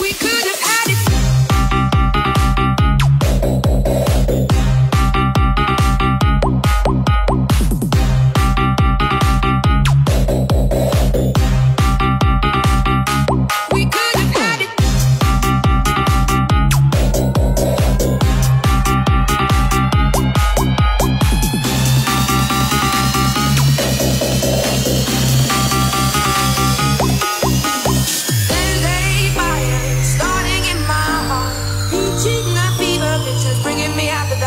We could have had it It's just bringing me out